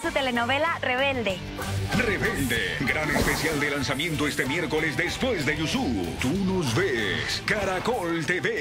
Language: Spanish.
su telenovela Rebelde. Rebelde, gran especial de lanzamiento este miércoles después de Yusu. Tú nos ves, Caracol TV.